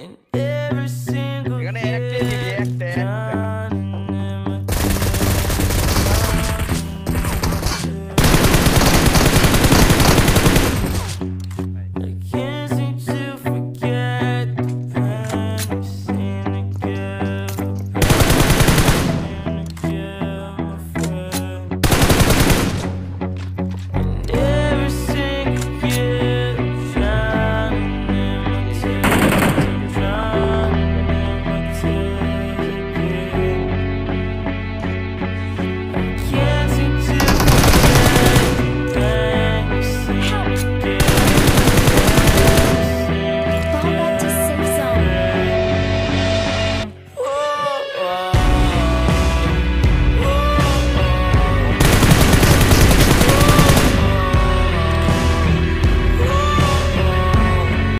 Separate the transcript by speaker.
Speaker 1: And every